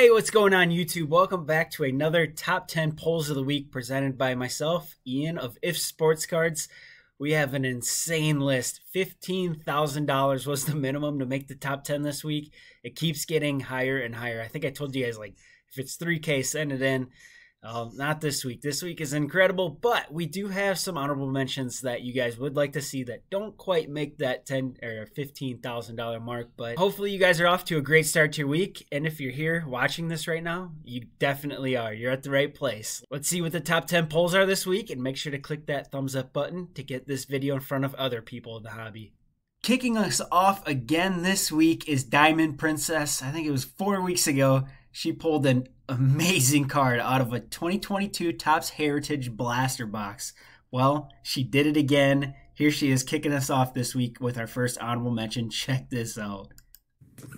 Hey, what's going on, YouTube? Welcome back to another top 10 pulls of the week presented by myself, Ian of If Sports Cards. We have an insane list. $15,000 was the minimum to make the top 10 this week. It keeps getting higher and higher. I think I told you guys, like, if it's 3K, send it in. Uh, not this week. This week is incredible, but we do have some honorable mentions that you guys would like to see that don't quite make that ten or fifteen thousand dollar mark. But hopefully, you guys are off to a great start to your week. And if you're here watching this right now, you definitely are. You're at the right place. Let's see what the top ten pulls are this week, and make sure to click that thumbs up button to get this video in front of other people in the hobby. Kicking us off again this week is Diamond Princess. I think it was four weeks ago. She pulled an amazing card out of a 2022 Topps Heritage Blaster Box. Well, she did it again. Here she is kicking us off this week with our first honorable mention. Check this out.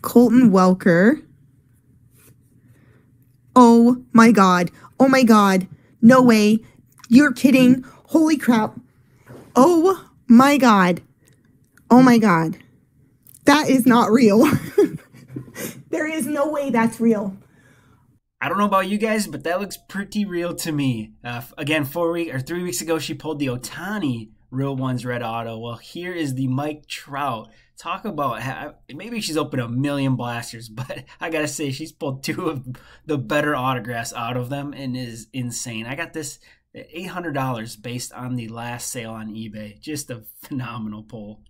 Colton Welker. Oh my god. Oh my god. No way. You're kidding. Holy crap. Oh my god. Oh my god. That is not real. there is no way that's real. I don't know about you guys, but that looks pretty real to me. Uh, again, four week or three weeks ago, she pulled the Ohtani Real Ones Red Auto. Well, here is the Mike Trout. Talk about maybe she's opened a million blasters, but I gotta say she's pulled two of the better autographs out of them and is insane. I got this eight hundred dollars based on the last sale on eBay. Just a phenomenal pull.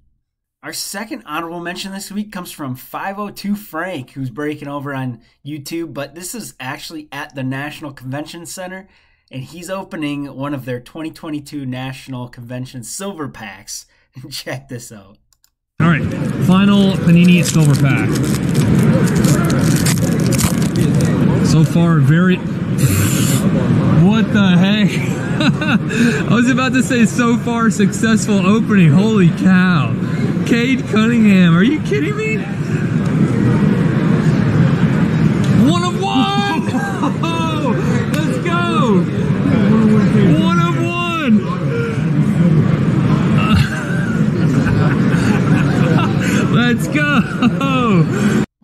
Our second honorable mention this week comes from 502 Frank, who's breaking over on YouTube, but this is actually at the National Convention Center, and he's opening one of their 2022 National Convention silver packs. Check this out. All right, final Panini silver pack. So far, very. what the heck? I was about to say so far successful opening. Holy cow. Cade Cunningham. Are you kidding me? One of one! Oh, let's go! One of one! let's go!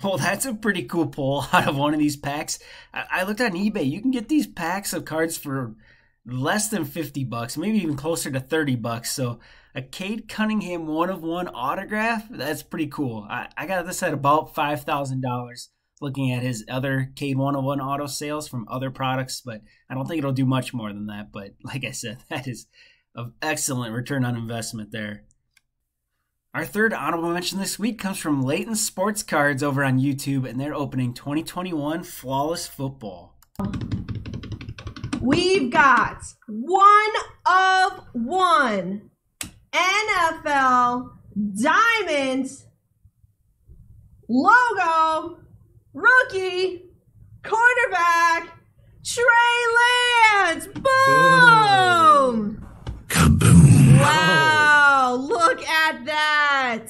Well, oh, that's a pretty cool pull out of one of these packs. I looked on eBay. You can get these packs of cards for less than 50 bucks, maybe even closer to 30 bucks. So a Cade Cunningham one of one autograph, that's pretty cool. I, I got this at about $5,000 looking at his other Cade one of one auto sales from other products, but I don't think it'll do much more than that. But like I said, that is an excellent return on investment there. Our third honorable mention this week comes from Layton Sports Cards over on YouTube, and they're opening 2021 Flawless Football. We've got one of one NFL Diamonds logo rookie quarterback Trey Lance. Boom! Kaboom! Wow! Look at that.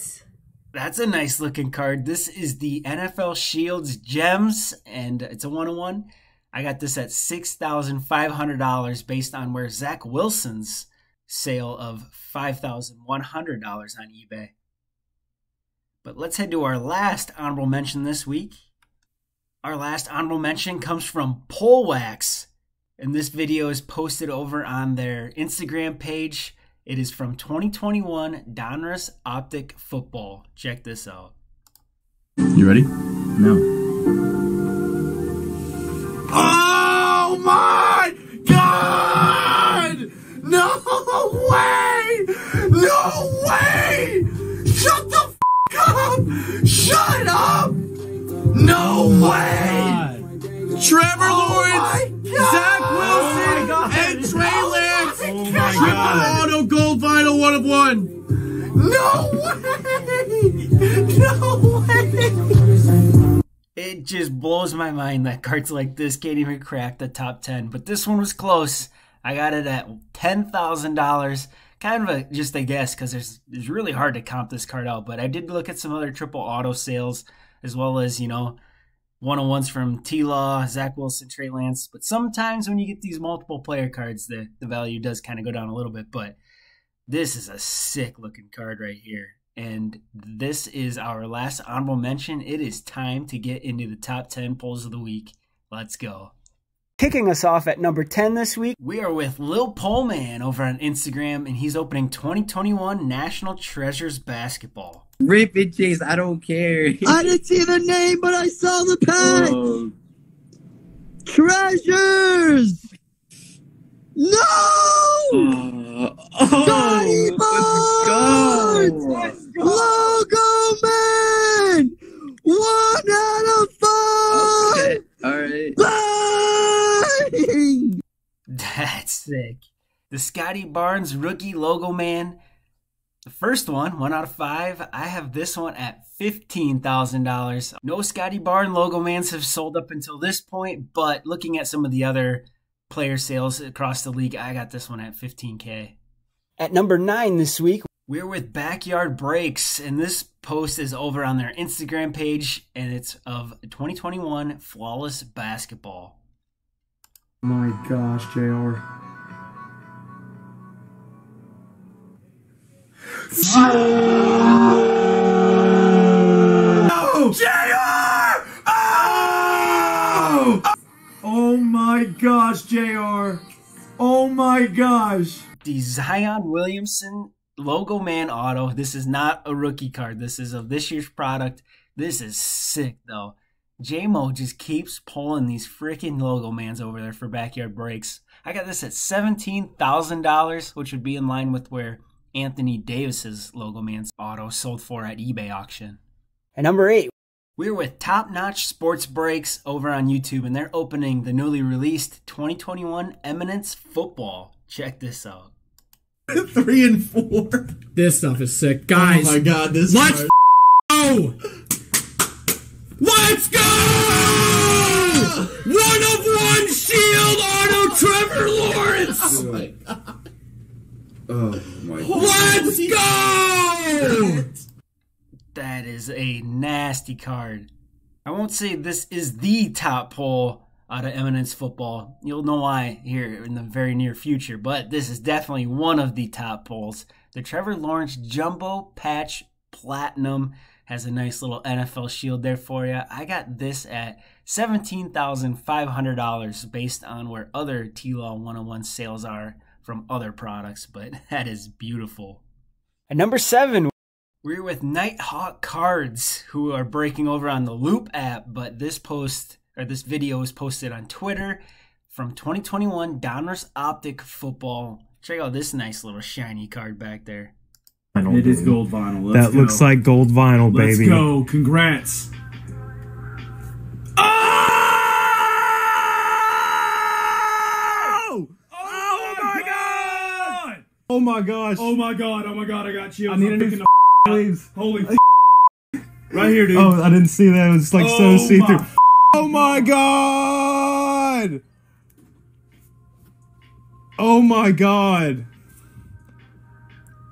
That's a nice looking card. This is the NFL Shields Gems, and it's a one on one. I got this at $6,500 based on where Zach Wilson's sale of $5,100 on eBay. But let's head to our last honorable mention this week. Our last honorable mention comes from Polwax, and this video is posted over on their Instagram page. It is from 2021 Donruss Optic Football. Check this out. You ready? No. Way! No way! Shut the f up! Shut up! No way! Trevor oh Lawrence, Zach Wilson, oh and Trey oh Lance. Oh my god. Auto gold vinyl one of one. No way! No way! It just blows my mind that cards like this can't even crack the top 10. But this one was close. I got it at $10,000. Kind of a, just a guess because it's really hard to comp this card out. But I did look at some other triple auto sales as well as, you know, one on ones from T Law, Zach Wilson, Trey Lance. But sometimes when you get these multiple player cards, the, the value does kind of go down a little bit. But this is a sick looking card right here. And this is our last honorable mention. It is time to get into the top 10 pulls of the week. Let's go. Kicking us off at number 10 this week, we are with Lil Poleman over on Instagram, and he's opening 2021 National Treasures Basketball. Rip it, Chase. I don't care. I didn't see the name, but I saw the oh. pack. Oh, Treasures. No. The Scottie Barnes rookie logo man. The first one, one out of five. I have this one at $15,000. No Scottie Barnes logo mans have sold up until this point, but looking at some of the other player sales across the league, I got this one at 15K. At number nine this week, we're with Backyard Breaks, and this post is over on their Instagram page, and it's of 2021 Flawless Basketball. My gosh, JR. Oh! JR! Oh! Oh my gosh, JR. Oh my gosh. the Zion Williamson logo man auto. This is not a rookie card. This is of this year's product. This is sick though. JMO just keeps pulling these freaking logo mans over there for backyard breaks. I got this at seventeen thousand dollars, which would be in line with where Anthony Davis's logo man's auto sold for at eBay auction. And number eight, we're with Top Notch Sports Breaks over on YouTube, and they're opening the newly released 2021 Eminence Football. Check this out. Three and four. This stuff is sick. Guys, oh my god, this let's go! Let's go! One of one shield auto Trevor Lawrence! Oh my god. Oh my god. Let's go! That is a nasty card. I won't say this is the top pull out of Eminence Football. You'll know why here in the very near future, but this is definitely one of the top pulls. The Trevor Lawrence Jumbo Patch Platinum has a nice little NFL shield there for you. I got this at $17,500 based on where other T-Law 101 sales are from other products, but that is beautiful. At number seven, we're with Nighthawk Cards, who are breaking over on the Loupe app, but this post or this video is posted on Twitter from 2021 Donruss Optic Football. Check out this nice little shiny card back there. It is gold vinyl. Let's that go. looks like gold vinyl, Let's baby. go. Congrats. Oh! Oh my god! Oh my gosh. Oh my god. Oh my god. I got chills. I need I'm a new picking Please. the Holy Right here, dude. Oh, I didn't see that. It was like so Oh see through. my Oh my god. Oh my god.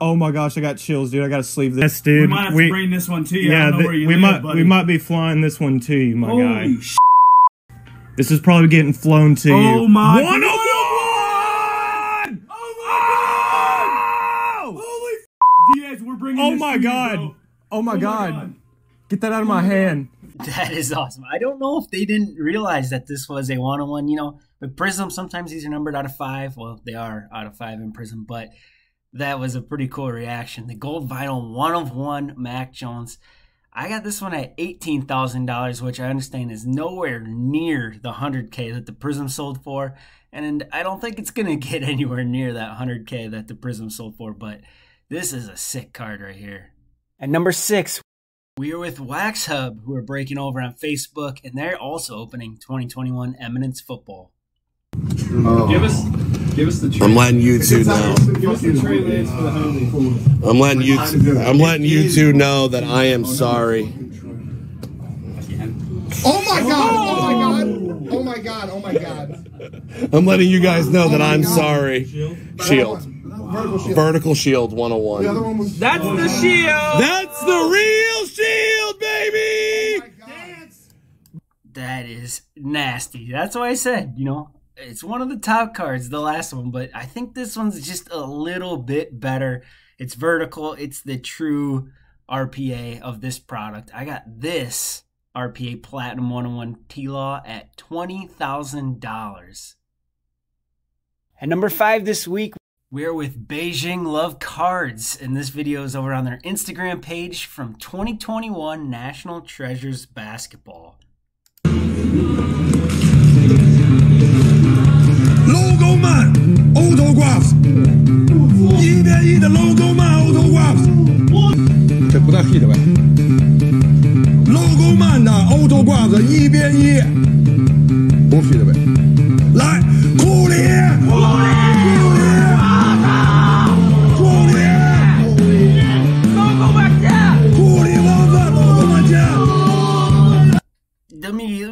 Oh my gosh, I got chills, dude. I got to sleeve this. Yes, dude. we might have to bring this one to you. I yeah, don't know th- where you we live, might buddy. we might be flying this one to you, my guy. Holy sh- This is probably getting flown to oh you. Oh my One god. of one! Oh my god! Holy f- Diaz, we're bringing Oh my to you, god. Oh my Oh god. Get that out of my hand. That is awesome. I don't know if they didn't realize that this was a one on one. You know, with Prizm, sometimes these are numbered out of five. Well, they are out of five in Prizm, but that was a pretty cool reaction. The gold vinyl one of one Mac Jones. I got this one at eighteen thousand dollars, which I understand is nowhere near the hundred K that the Prizm sold for, and I don't think it's gonna get anywhere near that hundred K that the Prizm sold for. But this is a sick card right here. At number six, we are with Wax Hub, who are breaking over on Facebook, and they're also opening 2021 Eminence Football. Oh. Give us, give us the. I'm letting you two know. Give us the Trey Lance for the home. I'm letting you. I'm letting you two know that I am oh, sorry. Oh my god! Oh my god! Oh my god! Oh my god! I'm letting you guys know that I'm sorry. Shield. Vertical shield. Vertical shield 101. The other one was. That's the shield. That's the real shield, baby. Oh that is nasty. That's why I said, you know, it's one of the top cards, the last one, but I think this one's just a little bit better. It's vertical, it's the true RPA of this product. I got this RPA Platinum 101 T Law at $20,000. At number five this week, we're with Beijing Love Cards, and this video is over on their Instagram page from 2021 National Treasures Basketball. Logo Man Autographs，一边一的 Logo Man Autographs，这不带 hit 的呗？Logo Man 的 Autographs 一边一，不 hit 的呗？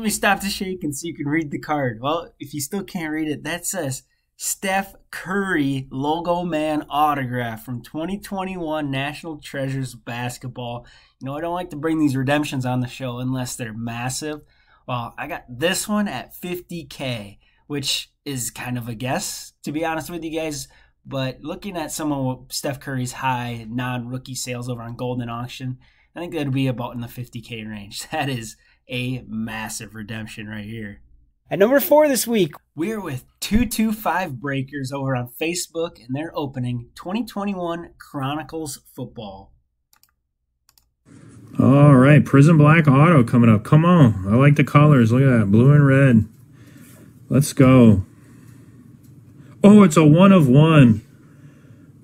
Me stop the shake and so you can read the card. Well, if you still can't read it, that says Steph Curry logo man autograph from 2021 National Treasures Basketball. You know, I don't like to bring these redemptions on the show unless they're massive. Well, I got this one at 50k, which is kind of a guess, to be honest with you guys. But looking at some of Steph Curry's high non-rookie sales over on Goldin Auction, I think that'd be about in the 50k range. That is a massive redemption right here. At number four this week, we're with 225 Breakers over on Facebook, and they're opening 2021 Chronicles Football. All right, Prizm Black Auto coming up. Come on. I like the colors. Look at that. Blue and red. Let's go. Oh, it's a one of one.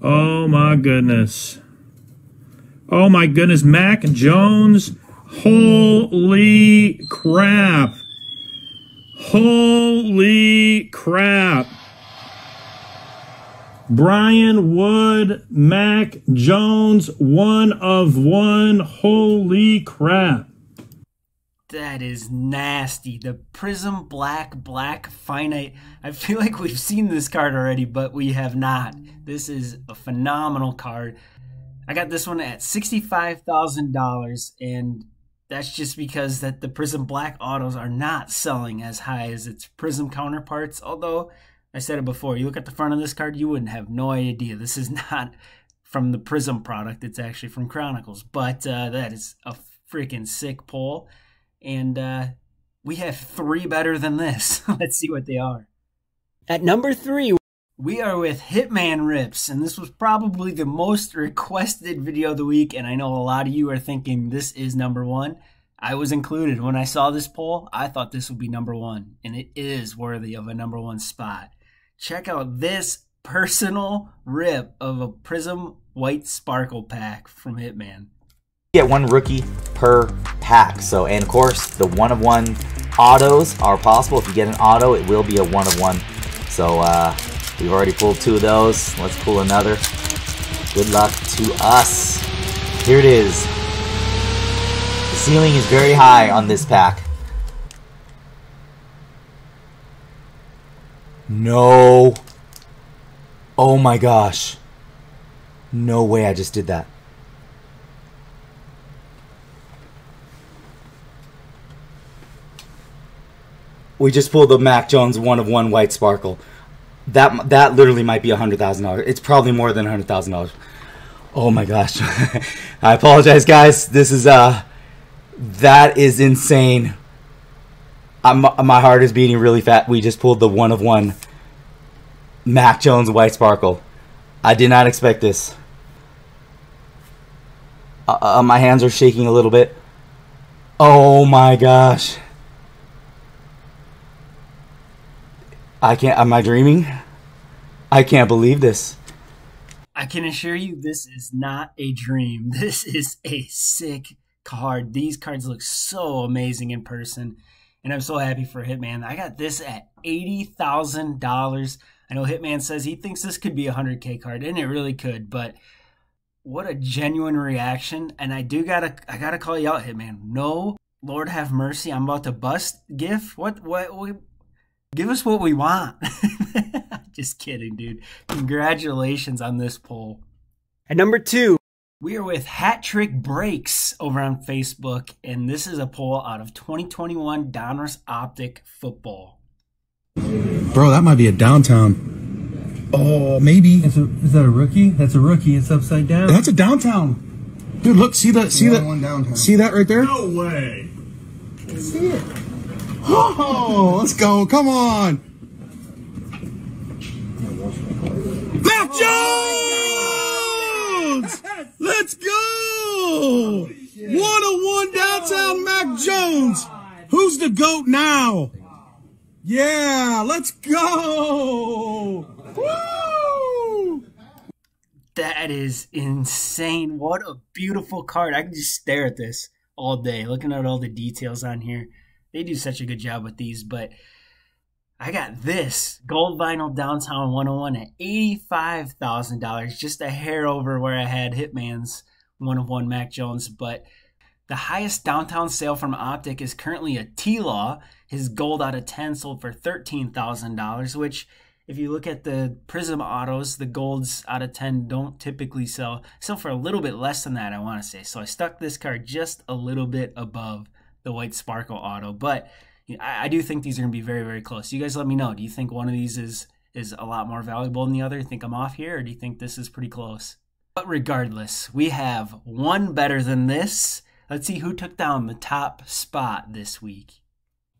Oh, my goodness. Oh, my goodness. Mac Jones. Holy crap. Holy crap. Brian Wood, Mac Jones, one of one. Holy crap. That is nasty. The Prizm Black Black Finite. I feel like we've seen this card already, but we have not. This is a phenomenal card. I got this one at $65,000 and that's just because that the Prizm Black autos are not selling as high as its Prizm counterparts. Although I said it before, you look at the front of this card, you wouldn't have no idea. This is not from the Prizm product. It's actually from Chronicles. But uh, that is a freaking sick pull. And uh, we have three better than this. Let's see what they are. At number three, we are with Hitman Rips, and this was probably the most requested video of the week. And I know a lot of you are thinking this is number one. I was included. When I saw this pull, I thought this would be number one, and it is worthy of a number one spot. Check out this personal rip of a Prizm White Sparkle pack from Hitman. get one rookie per pack. So, and of course, the one of one autos are possible. If you get an auto, it will be a one of one. So, uh, we've already pulled two of those. Let's pull another. Good luck to us. Here it is. The ceiling is very high on this pack. No. Oh my gosh. No way I just did that. We just pulled the Mac Jones one of one white sparkle. That that literally might be a hundred thousand dollars. It's probably more than a hundred thousand dollars. Oh my gosh! I apologize, guys. This is uh, that is insane. I'm, my heart is beating really fast. We just pulled the one of one Mac Jones white sparkle. I did not expect this. Uh, uh, my hands are shaking a little bit. Oh my gosh. I can't. Am I dreaming? I can't believe this. I can assure you this is not a dream. This is a sick card. These cards look so amazing in person. And I'm so happy for Hitman. I got this at $80,000. I know Hitman says he thinks this could be a 100k card and it really could, but what a genuine reaction. And I do got to I got to call you out Hitman. No, Lord have mercy, I'm about to bust gif. What what, what give us what we want. Just kidding, dude. Congratulations on this pull. At number two, we are with Hat Trick Breaks over on Facebook, and this is a pull out of 2021 Donruss Optic Football. Bro, that might be a downtown. Oh, maybe. Is, a, is that a rookie? That's a rookie. It's upside down. That's a downtown. Dude, look, see that? See that? one downtown. See that right there? No way. see it. Oh, let's go. Come on. Mac Jones! Let's go! On one downtown Mac Jones. Who's the GOAT now? Yeah, let's go! Woo! That is insane. What a beautiful card. I can just stare at this all day, looking at all the details on here. They do such a good job with these, but I got this gold vinyl downtown 101 at $85,000, just a hair over where I had Hitman's one of one Mac Jones. But the highest downtown sale from Optic is currently a T Law. His gold out of 10 sold for $13,000, which if you look at the Prizm autos, the golds out of 10 don't typically sell. Sell for a little bit less than that, I want to say. So I stuck this card just a little bit above the white sparkle auto. But I, I do think these are going to be very, very close. You guys let me know. Do you think one of these is is a lot more valuable than the other? Think I'm off here, or do you think this is pretty close? But regardless, we have one better than this. Let's see who took down the top spot this week.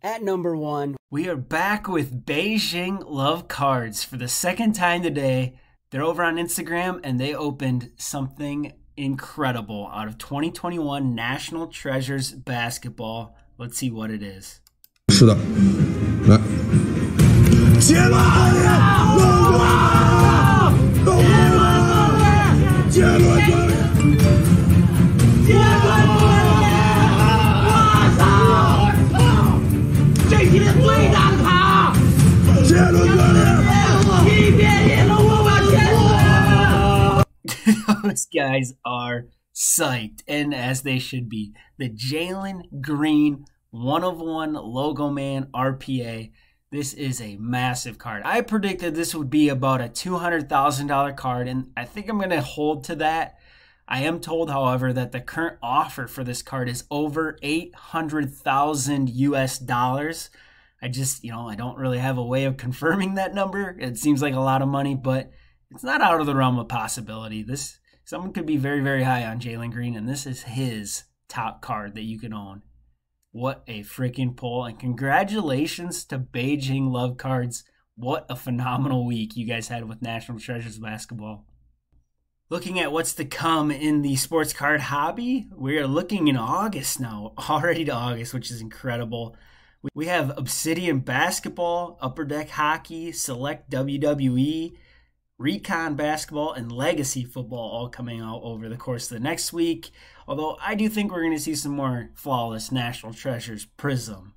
At number one, we are back with Beijing Love Cards for the second time today. They're over on Instagram and they opened something incredible out of 2021 National Treasures basketball. Let's see what it is. Сюда. Guys are psyched, and as they should be. The Jalen Green one of one logo man RPA. This is a massive card. I predicted this would be about a $200,000 card, and I think I'm going to hold to that. I am told, however, that the current offer for this card is over 800,000 US dollars. I just, you know, I don't really have a way of confirming that number. It seems like a lot of money, but it's not out of the realm of possibility. This someone could be very, very high on Jalen Green, and this is his top card that you can own. What a freaking pull! And congratulations to Beijing Love Cards. What a phenomenal week you guys had with National Treasures basketball. Looking at what's to come in the sports card hobby, we are looking in August now, already to August, which is incredible. We have Obsidian Basketball, Upper Deck Hockey, Select WWE, Recon Basketball, and Legacy Football all coming out over the course of the next week. Although I do think we're going to see some more flawless National Treasures Prizm.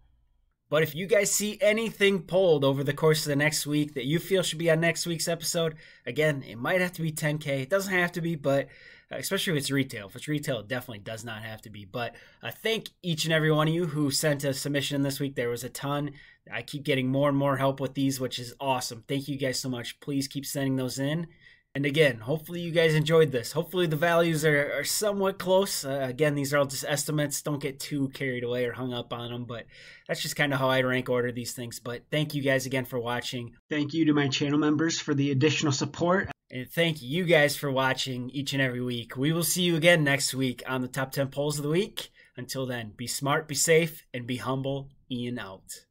But if you guys see anything pulled over the course of the next week that you feel should be on next week's episode, again, it might have to be 10K. It doesn't have to be, but especially if it's retail. If it's retail, it definitely does not have to be. But uh, thank each and every one of you who sent a submission this week. There was a ton. I keep getting more and more help with these, which is awesome. Thank you guys so much. Please keep sending those in. And again, hopefully you guys enjoyed this. Hopefully the values are, are somewhat close. Uh, again, these are all just estimates. Don't get too carried away or hung up on them, but that's just kind of how I rank order these things. But thank you guys again for watching. Thank you to my channel members for the additional support. And thank you guys for watching each and every week. We will see you again next week on the top 10 pulls of the week. Until then, be smart, be safe, and be humble. Ian out.